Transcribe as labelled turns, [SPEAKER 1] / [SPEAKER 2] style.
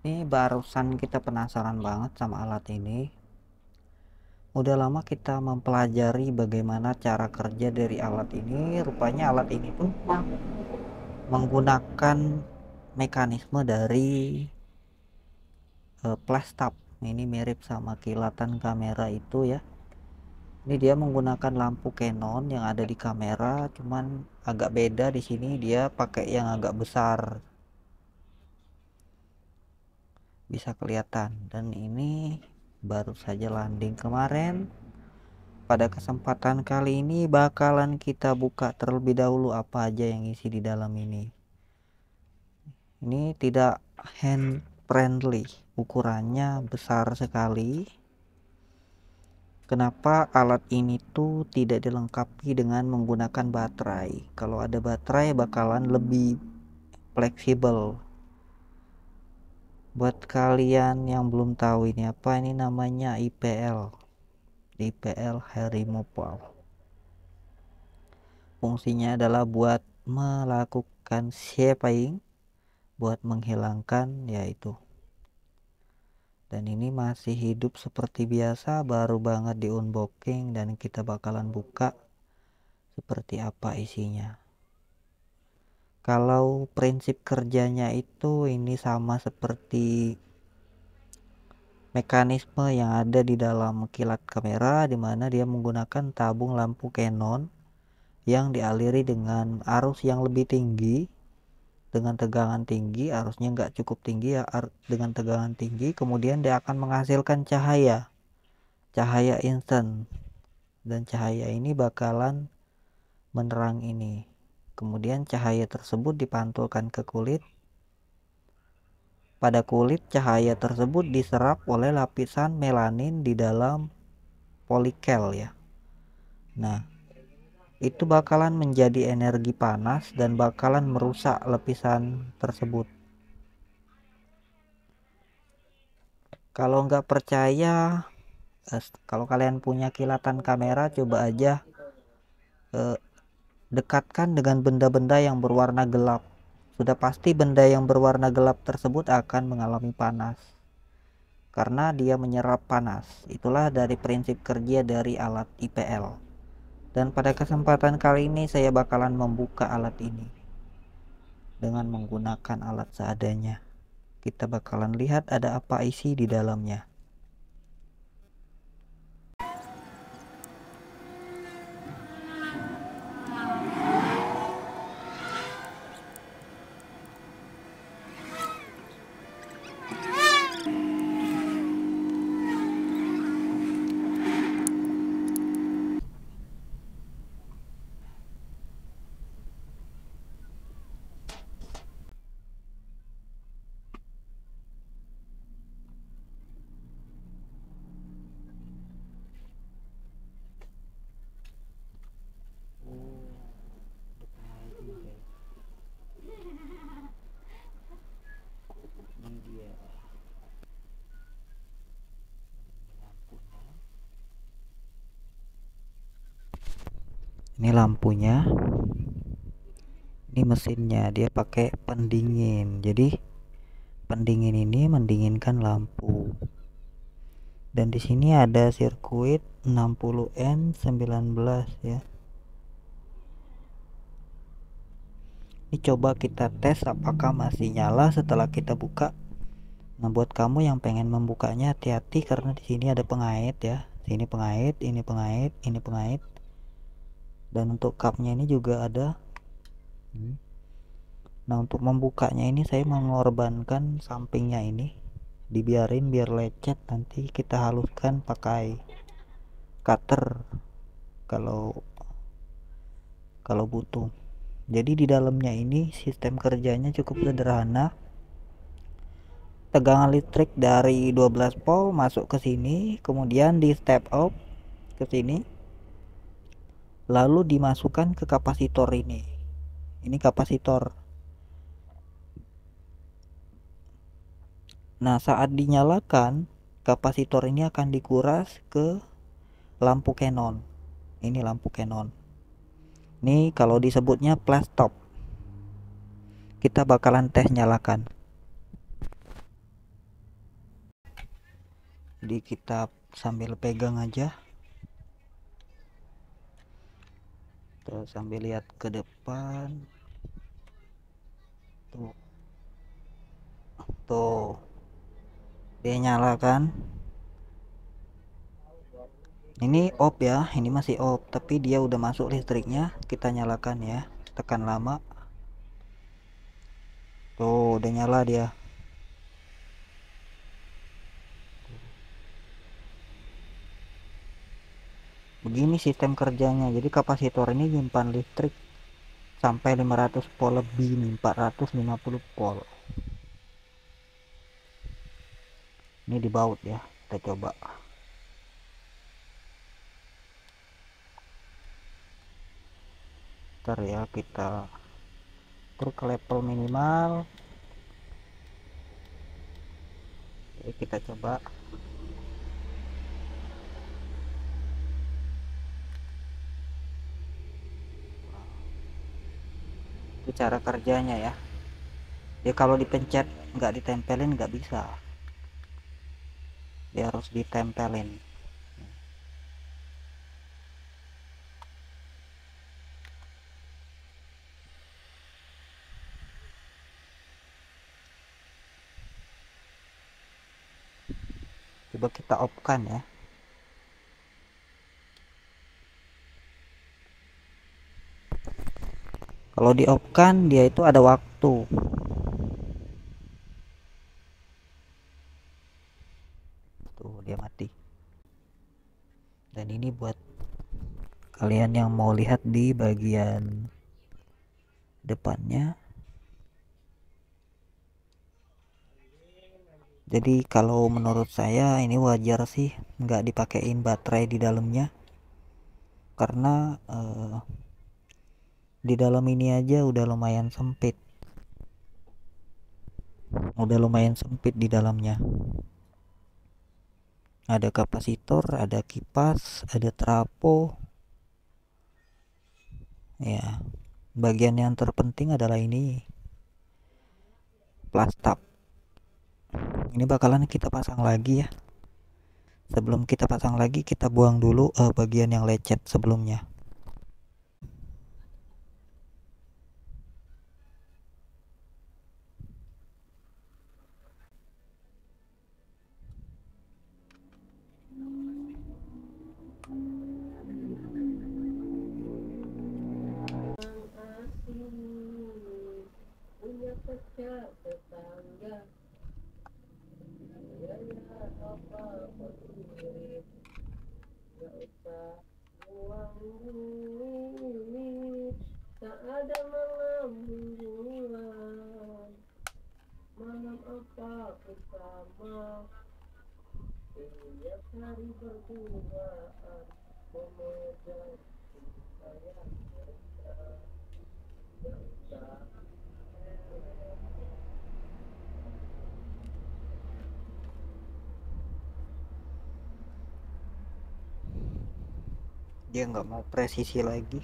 [SPEAKER 1] Ini barusan kita penasaran banget sama alat ini. Udah lama kita mempelajari bagaimana cara kerja dari alat ini. Rupanya alat ini tuh menggunakan mekanisme dari uh, flashtab. Ini mirip sama kilatan kamera itu ya. Ini dia menggunakan lampu Canon yang ada di kamera, cuman agak beda di sini dia pakai yang agak besar bisa kelihatan. Dan ini baru saja landing kemarin. Pada kesempatan kali ini bakalan kita buka terlebih dahulu apa aja yang isi di dalam ini. Ini tidak hand friendly ukurannya besar sekali. Kenapa alat ini tuh tidak dilengkapi dengan menggunakan baterai? Kalau ada baterai bakalan lebih fleksibel buat kalian yang belum tahu ini apa ini namanya IPL IPL hair removal fungsinya adalah buat melakukan shaping buat menghilangkan yaitu. Dan ini masih hidup seperti biasa baru banget di unboxing dan kita bakalan buka seperti apa isinya kalau prinsip kerjanya itu ini sama seperti mekanisme yang ada di dalam kilat kamera di mana dia menggunakan tabung lampu Canon yang dialiri dengan arus yang lebih tinggi dengan tegangan tinggi arusnya nggak cukup tinggi ya dengan tegangan tinggi kemudian dia akan menghasilkan cahaya cahaya instan dan cahaya ini bakalan menerang ini Kemudian cahaya tersebut dipantulkan ke kulit. Pada kulit, cahaya tersebut diserap oleh lapisan melanin di dalam polikel ya. Nah, itu bakalan menjadi energi panas dan bakalan merusak lapisan tersebut. Kalau nggak percaya, eh, kalau kalian punya kilatan kamera, coba aja eh, dekatkan dengan benda-benda yang berwarna gelap. Sudah pasti benda yang berwarna gelap tersebut akan mengalami panas. Karena dia menyerap panas. Itulah dari prinsip kerja dari alat IPL. Dan pada kesempatan kali ini saya bakalan membuka alat ini. Dengan menggunakan alat seadanya. Kita bakalan lihat ada apa isi di dalamnya. Ini lampunya. Ini mesinnya dia pakai pendingin. Jadi pendingin ini mendinginkan lampu. Dan di sini ada sirkuit 60N19 ya. Ini coba kita tes apakah masih nyala setelah kita buka. Nah buat kamu yang pengen membukanya hati-hati karena di sini ada pengait ya. Sini pengait ini pengait ini pengait dan untuk cupnya ini juga ada. Hmm. nah untuk membukanya ini saya mengorbankan sampingnya ini. Dibiarin biar lecet nanti kita haluskan pakai cutter kalau kalau butuh. Jadi di dalamnya ini sistem kerjanya cukup sederhana. Tegangan listrik dari 12 volt masuk ke sini kemudian di step up ke sini lalu dimasukkan ke kapasitor ini. Ini kapasitor. Nah saat dinyalakan kapasitor ini akan dikuras ke lampu Canon. Ini lampu Canon. Ini kalau disebutnya flash top. Kita bakalan tes nyalakan. Jadi kita sambil pegang aja tuh sambil lihat ke depan. Tuh. Tuh. Dia nyala kan? Ini off ya ini masih off tapi dia udah masuk listriknya kita nyalakan ya tekan lama. Tuh udah nyala dia begini sistem kerjanya. Jadi kapasitor ini nyimpan listrik sampai 500 volt lebih nih 450 volt. Ini di baut ya kita coba. Ntar ya kita tur ke level minimal. Oke, kita coba itu cara kerjanya ya. Ya kalau dipencet nggak ditempelin nggak bisa. Dia harus ditempelin. Coba kita off kan ya kalau di off kan dia itu ada waktu. Tuh dia mati. Dan ini buat kalian yang mau lihat di bagian depannya. Jadi kalau menurut saya ini wajar sih nggak dipakein baterai di dalamnya. Karena uh, di dalam ini aja udah lumayan sempit. Udah lumayan sempit di dalamnya. Ada kapasitor ada kipas ada trapo. Ya bagian yang terpenting adalah ini. Plastak ini bakalan kita pasang lagi ya. Sebelum kita pasang lagi kita buang dulu uh, bagian yang lecet sebelumnya
[SPEAKER 2] tak ada malam bulan malam apa bersama? Tiap hari berduaan memegang sayang
[SPEAKER 1] dia nggak mau presisi lagi